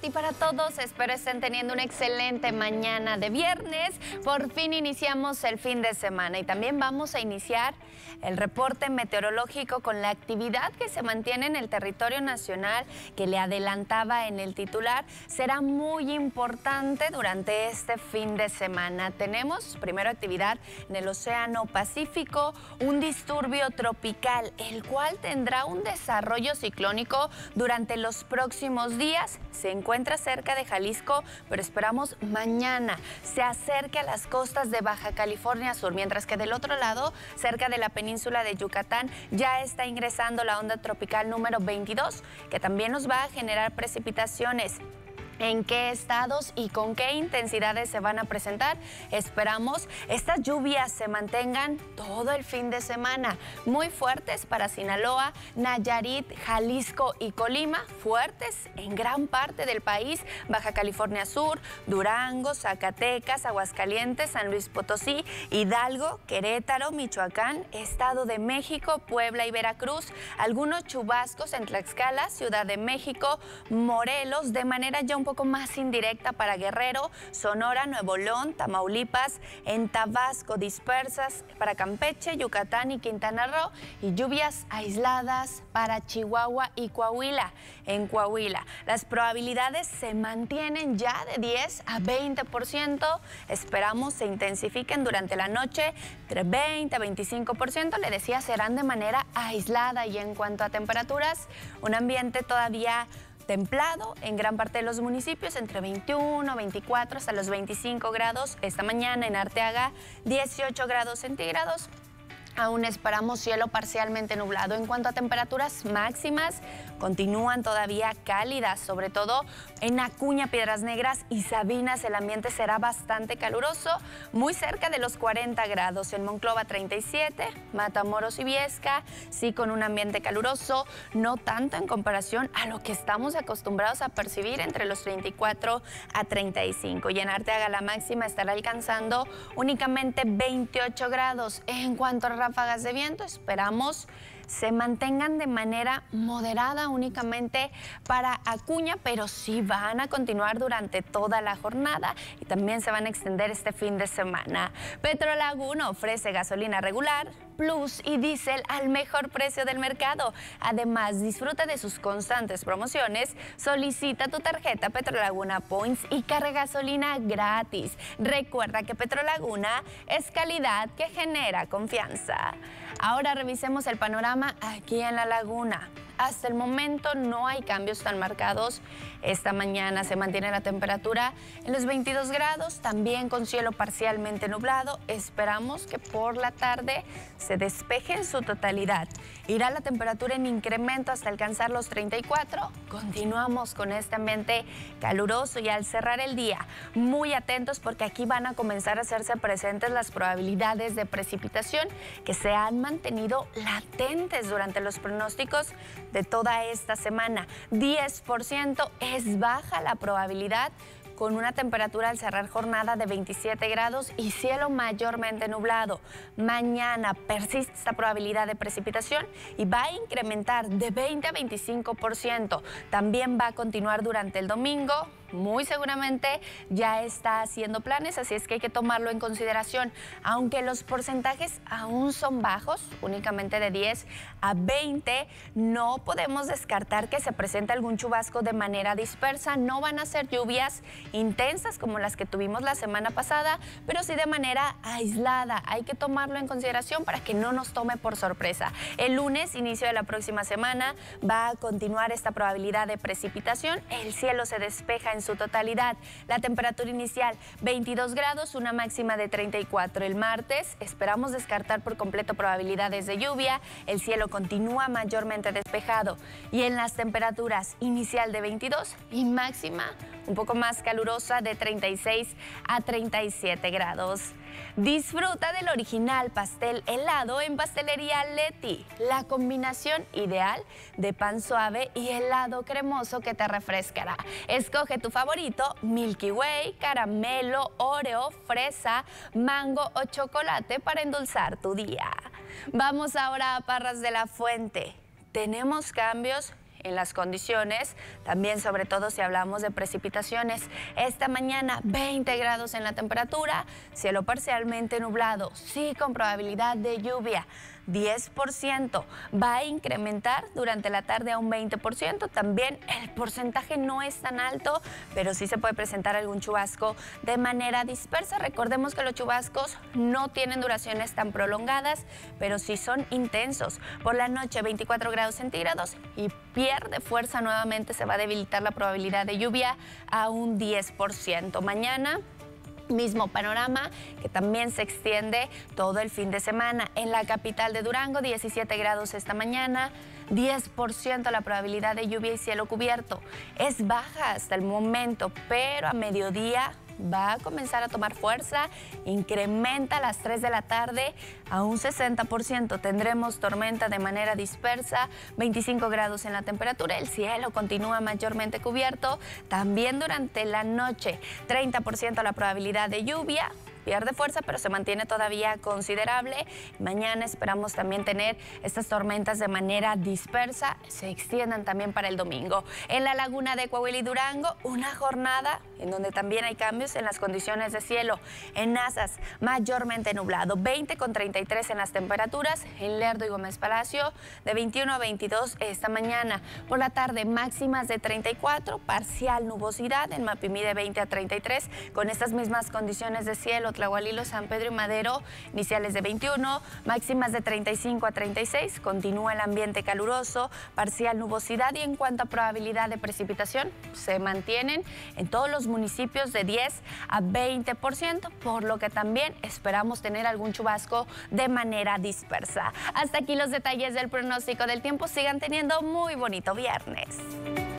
ti, para todos. Espero estén teniendo una excelente mañana de viernes. Por fin iniciamos el fin de semana y también vamos a iniciar el reporte meteorológico con la actividad que se mantiene en el territorio nacional que le adelantaba en el titular. Será muy importante durante este fin de semana. Tenemos primero actividad en el Océano Pacífico, un disturbio tropical, el cual tendrá un desarrollo ciclónico durante los próximos días se encuentra cerca de Jalisco, pero esperamos mañana. Se acerque a las costas de Baja California Sur, mientras que del otro lado, cerca de la península de Yucatán, ya está ingresando la onda tropical número 22, que también nos va a generar precipitaciones en qué estados y con qué intensidades se van a presentar. Esperamos estas lluvias se mantengan todo el fin de semana, muy fuertes para Sinaloa, Nayarit, Jalisco y Colima, fuertes en gran parte del país, Baja California Sur, Durango, Zacatecas, Aguascalientes, San Luis Potosí, Hidalgo, Querétaro, Michoacán, Estado de México, Puebla y Veracruz, algunos chubascos en Tlaxcala, Ciudad de México, Morelos, de manera ya un poco más indirecta para Guerrero, Sonora, Nuevo León, Tamaulipas, en Tabasco dispersas para Campeche, Yucatán y Quintana Roo y lluvias aisladas para Chihuahua y Coahuila. En Coahuila, las probabilidades se mantienen ya de 10 a 20%. Esperamos se intensifiquen durante la noche entre 20 a 25%. Le decía, serán de manera aislada y en cuanto a temperaturas, un ambiente todavía templado en gran parte de los municipios, entre 21, 24 hasta los 25 grados. Esta mañana en Arteaga, 18 grados centígrados. Aún esperamos cielo parcialmente nublado. En cuanto a temperaturas máximas, continúan todavía cálidas, sobre todo en Acuña, Piedras Negras y Sabinas. El ambiente será bastante caluroso, muy cerca de los 40 grados. En Monclova 37, Matamoros y Viesca, sí con un ambiente caluroso, no tanto en comparación a lo que estamos acostumbrados a percibir entre los 34 a 35. Y en Arteaga la máxima estará alcanzando únicamente 28 grados. En cuanto a ráfagas de viento, esperamos se mantengan de manera moderada únicamente para Acuña, pero sí van a continuar durante toda la jornada y también se van a extender este fin de semana. Petrolaguna ofrece gasolina regular, plus y diésel al mejor precio del mercado. Además, disfruta de sus constantes promociones, solicita tu tarjeta Petrolaguna Points y carga gasolina gratis. Recuerda que Petrolaguna es calidad que genera confianza. Ahora revisemos el panorama aquí en la laguna. Hasta el momento no hay cambios tan marcados. Esta mañana se mantiene la temperatura en los 22 grados, también con cielo parcialmente nublado. Esperamos que por la tarde se despeje en su totalidad. Irá la temperatura en incremento hasta alcanzar los 34. Continuamos con este ambiente caluroso y al cerrar el día, muy atentos porque aquí van a comenzar a hacerse presentes las probabilidades de precipitación que se han mantenido latentes durante los pronósticos de toda esta semana. 10% es baja la probabilidad con una temperatura al cerrar jornada de 27 grados y cielo mayormente nublado. Mañana persiste esta probabilidad de precipitación y va a incrementar de 20 a 25%. También va a continuar durante el domingo, muy seguramente ya está haciendo planes, así es que hay que tomarlo en consideración. Aunque los porcentajes aún son bajos, únicamente de 10 a 20, no podemos descartar que se presente algún chubasco de manera dispersa. No van a ser lluvias intensas como las que tuvimos la semana pasada, pero sí de manera aislada. Hay que tomarlo en consideración para que no nos tome por sorpresa. El lunes, inicio de la próxima semana, va a continuar esta probabilidad de precipitación. El cielo se despeja en su totalidad. La temperatura inicial 22 grados, una máxima de 34. El martes esperamos descartar por completo probabilidades de lluvia. El cielo continúa mayormente despejado y en las temperaturas inicial de 22 y máxima un poco más calurosa de 36 a 37 grados. Disfruta del original pastel helado en Pastelería Leti, la combinación ideal de pan suave y helado cremoso que te refrescará. Escoge tu favorito, Milky Way, caramelo, oreo, fresa, mango o chocolate para endulzar tu día. Vamos ahora a Parras de la Fuente. Tenemos cambios en las condiciones, también sobre todo si hablamos de precipitaciones. Esta mañana 20 grados en la temperatura, cielo parcialmente nublado, sí con probabilidad de lluvia. 10%. Va a incrementar durante la tarde a un 20%. También el porcentaje no es tan alto, pero sí se puede presentar algún chubasco de manera dispersa. Recordemos que los chubascos no tienen duraciones tan prolongadas, pero sí son intensos. Por la noche 24 grados centígrados y pierde fuerza nuevamente, se va a debilitar la probabilidad de lluvia a un 10%. Mañana Mismo panorama que también se extiende todo el fin de semana. En la capital de Durango, 17 grados esta mañana, 10% la probabilidad de lluvia y cielo cubierto. Es baja hasta el momento, pero a mediodía va a comenzar a tomar fuerza, incrementa a las 3 de la tarde a un 60%. Tendremos tormenta de manera dispersa, 25 grados en la temperatura, el cielo continúa mayormente cubierto. También durante la noche, 30% la probabilidad de lluvia, pierde fuerza, pero se mantiene todavía considerable. Mañana esperamos también tener estas tormentas de manera dispersa, se extiendan también para el domingo. En la laguna de Coahuila y Durango, una jornada en donde también hay cambios en las condiciones de cielo. En Nazas, mayormente nublado, 20 con 33 en las temperaturas. En Lerdo y Gómez Palacio, de 21 a 22 esta mañana. Por la tarde, máximas de 34, parcial nubosidad. En Mapimí de 20 a 33, con estas mismas condiciones de cielo Tlahualilo, San Pedro y Madero, iniciales de 21, máximas de 35 a 36. Continúa el ambiente caluroso, parcial nubosidad y en cuanto a probabilidad de precipitación, se mantienen en todos los municipios de 10 a 20%, por lo que también esperamos tener algún chubasco de manera dispersa. Hasta aquí los detalles del pronóstico del tiempo. Sigan teniendo muy bonito viernes.